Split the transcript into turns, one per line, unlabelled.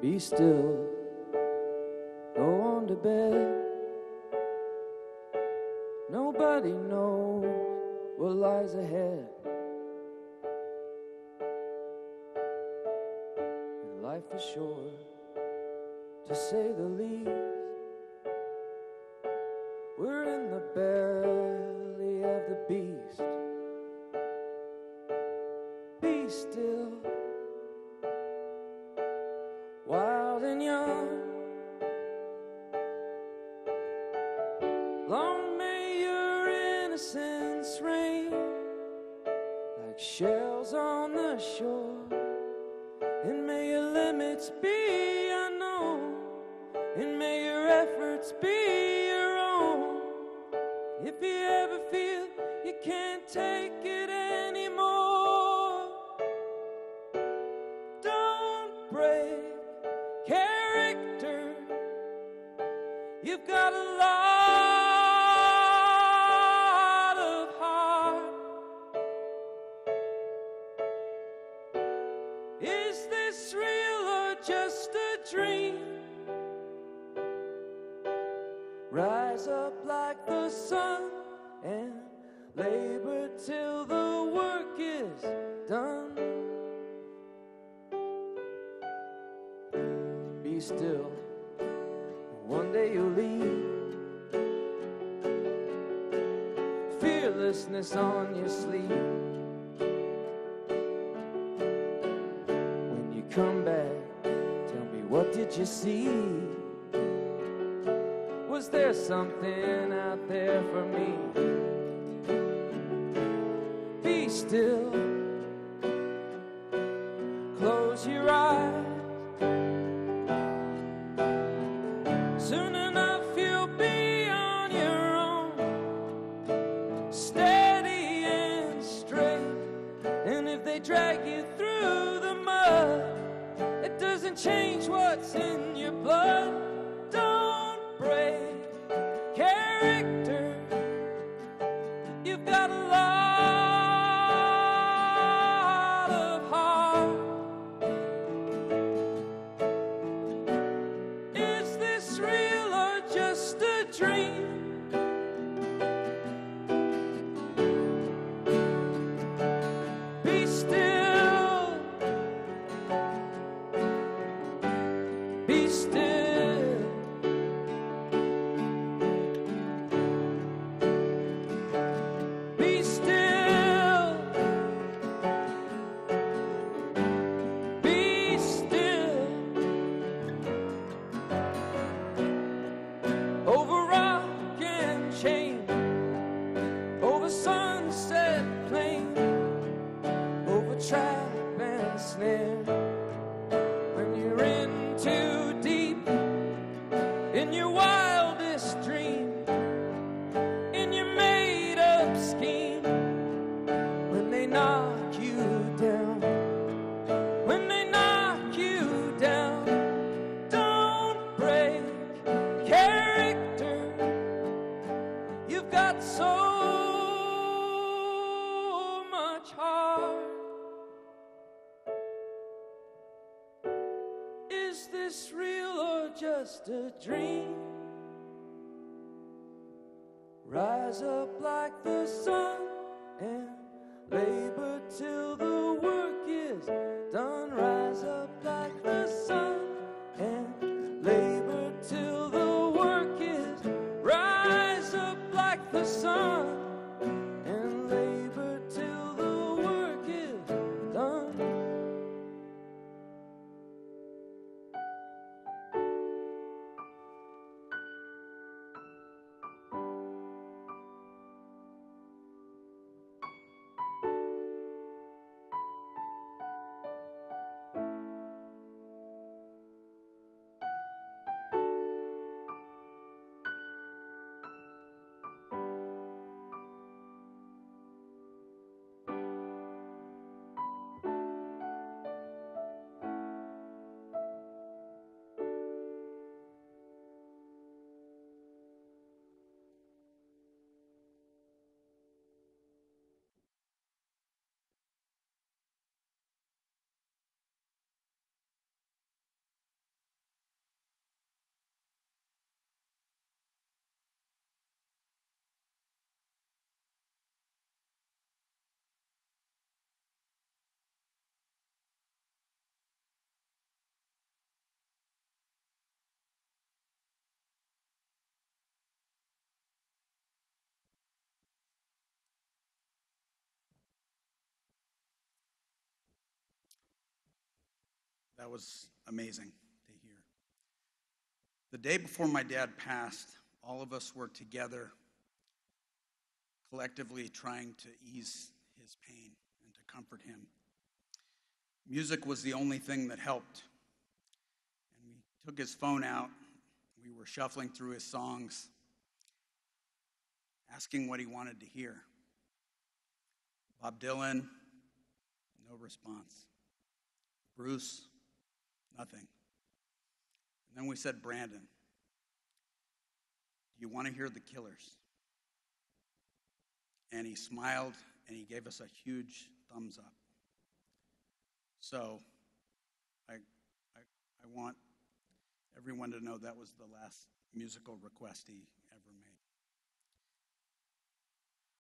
Be still, go on to bed. Nobody knows what lies ahead. And life is short, to say the least. We're in the belly of the beast. Be still, Long may your innocence reign like shells on the shore, and may your limits be unknown, and may your efforts be your own. If you ever feel you can't take it anymore, don't break character. You've got a lot Is this real or just a dream? Rise up like the sun and labor till the work is done. Be still, one day you'll leave. Fearlessness on your sleeve. Did you see? Was there something out there for me? Be still. Close your eyes. Got so much heart. Is this real or just a dream? Rise up like the sun and labor till the work is done.
That was amazing to hear. The day before my dad passed, all of us were together, collectively trying to ease his pain and to comfort him. Music was the only thing that helped. And we took his phone out. We were shuffling through his songs, asking what he wanted to hear. Bob Dylan, no response. Bruce, nothing. And then we said, Brandon, do you want to hear the killers? And he smiled and he gave us a huge thumbs up. So I, I, I want everyone to know that was the last musical request he ever made.